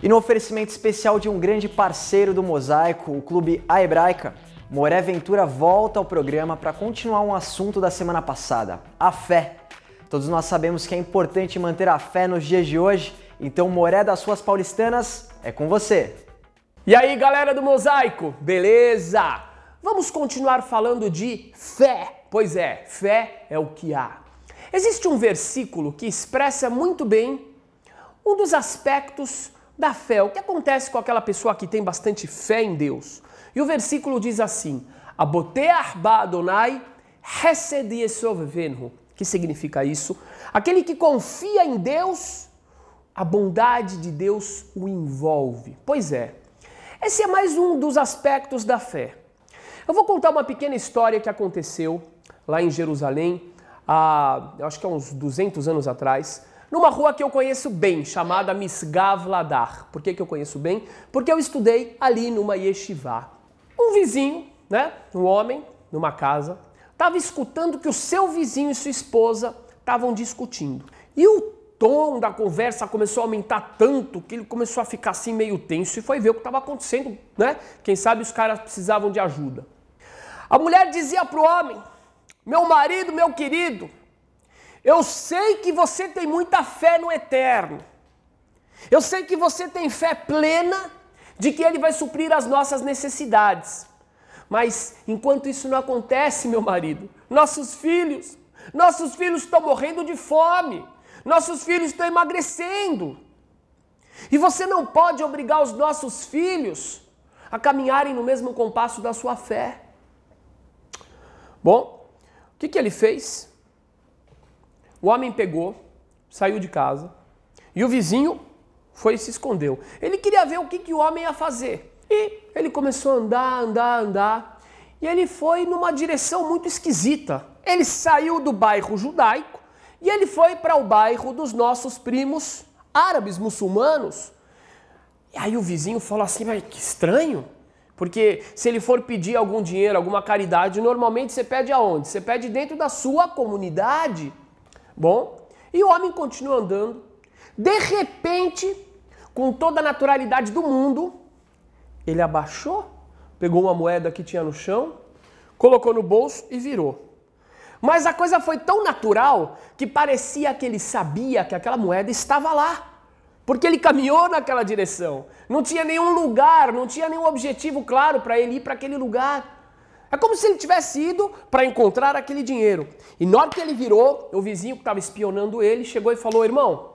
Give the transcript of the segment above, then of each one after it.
E no oferecimento especial de um grande parceiro do Mosaico, o Clube A Hebraica, Moré Ventura volta ao programa para continuar um assunto da semana passada, a fé. Todos nós sabemos que é importante manter a fé nos dias de hoje, então Moré das suas paulistanas é com você. E aí, galera do Mosaico, beleza? Vamos continuar falando de fé. Pois é, fé é o que há. Existe um versículo que expressa muito bem um dos aspectos da fé, o que acontece com aquela pessoa que tem bastante fé em Deus. E o versículo diz assim: Abotear ba Adonai que significa isso? Aquele que confia em Deus, a bondade de Deus o envolve. Pois é, esse é mais um dos aspectos da fé. Eu vou contar uma pequena história que aconteceu lá em Jerusalém, há, acho que há uns 200 anos atrás numa rua que eu conheço bem, chamada Misgav Ladar. Por que, que eu conheço bem? Porque eu estudei ali numa yeshiva. Um vizinho, né, um homem, numa casa, estava escutando que o seu vizinho e sua esposa estavam discutindo. E o tom da conversa começou a aumentar tanto que ele começou a ficar assim meio tenso e foi ver o que estava acontecendo, né? Quem sabe os caras precisavam de ajuda. A mulher dizia para o homem: Meu marido, meu querido, eu sei que você tem muita fé no eterno. Eu sei que você tem fé plena de que ele vai suprir as nossas necessidades. Mas enquanto isso não acontece, meu marido, nossos filhos, nossos filhos estão morrendo de fome. Nossos filhos estão emagrecendo. E você não pode obrigar os nossos filhos a caminharem no mesmo compasso da sua fé. Bom, o que, que ele fez? O homem pegou, saiu de casa e o vizinho foi e se escondeu. Ele queria ver o que, que o homem ia fazer. E ele começou a andar, andar, andar. E ele foi numa direção muito esquisita. Ele saiu do bairro judaico e ele foi para o bairro dos nossos primos árabes muçulmanos. E aí o vizinho falou assim: mas que estranho. Porque se ele for pedir algum dinheiro, alguma caridade, normalmente você pede aonde? Você pede dentro da sua comunidade. Bom, e o homem continua andando. De repente, com toda a naturalidade do mundo, ele abaixou, pegou uma moeda que tinha no chão, colocou no bolso e virou. Mas a coisa foi tão natural que parecia que ele sabia que aquela moeda estava lá. Porque ele caminhou naquela direção. Não tinha nenhum lugar, não tinha nenhum objetivo claro para ele ir para aquele lugar. É como se ele tivesse ido para encontrar aquele dinheiro. E na hora que ele virou, o vizinho que estava espionando ele chegou e falou: Irmão,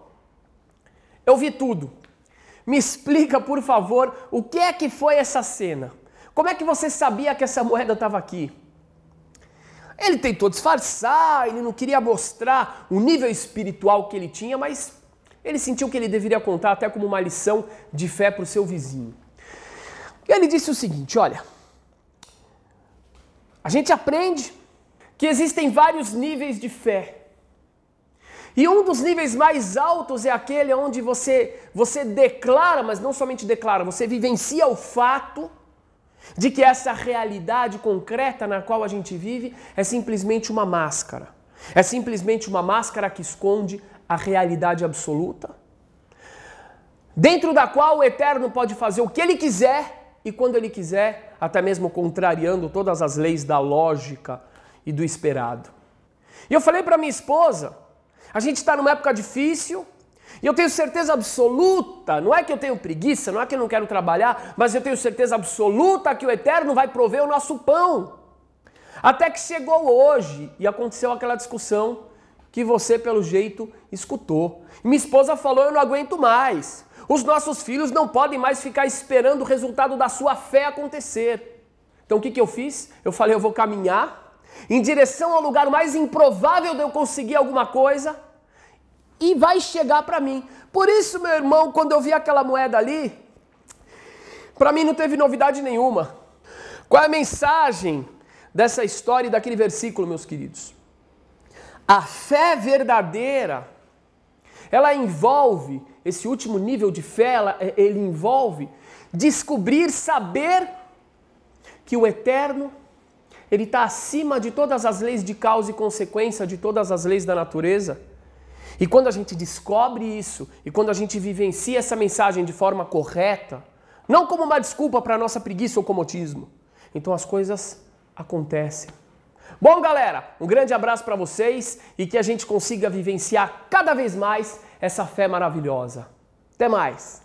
eu vi tudo. Me explica, por favor, o que é que foi essa cena? Como é que você sabia que essa moeda estava aqui? Ele tentou disfarçar, ele não queria mostrar o nível espiritual que ele tinha, mas ele sentiu que ele deveria contar até como uma lição de fé para o seu vizinho. Ele disse o seguinte: Olha. A gente aprende que existem vários níveis de fé. E um dos níveis mais altos é aquele onde você, você declara, mas não somente declara, você vivencia o fato de que essa realidade concreta na qual a gente vive é simplesmente uma máscara. É simplesmente uma máscara que esconde a realidade absoluta, dentro da qual o Eterno pode fazer o que ele quiser e quando ele quiser, até mesmo contrariando todas as leis da lógica e do esperado. E eu falei para minha esposa, a gente está numa época difícil, e eu tenho certeza absoluta, não é que eu tenho preguiça, não é que eu não quero trabalhar, mas eu tenho certeza absoluta que o Eterno vai prover o nosso pão. Até que chegou hoje e aconteceu aquela discussão que você, pelo jeito, escutou. Minha esposa falou: Eu não aguento mais. Os nossos filhos não podem mais ficar esperando o resultado da sua fé acontecer. Então o que, que eu fiz? Eu falei, eu vou caminhar em direção ao lugar mais improvável de eu conseguir alguma coisa e vai chegar para mim. Por isso, meu irmão, quando eu vi aquela moeda ali, para mim não teve novidade nenhuma. Qual é a mensagem dessa história e daquele versículo, meus queridos? A fé verdadeira, ela envolve esse último nível de fé, é, ele envolve descobrir, saber que o eterno ele está acima de todas as leis de causa e consequência, de todas as leis da natureza. E quando a gente descobre isso e quando a gente vivencia essa mensagem de forma correta, não como uma desculpa para nossa preguiça ou comotismo, então as coisas acontecem. Bom, galera, um grande abraço para vocês e que a gente consiga vivenciar cada vez mais essa fé maravilhosa. Até mais!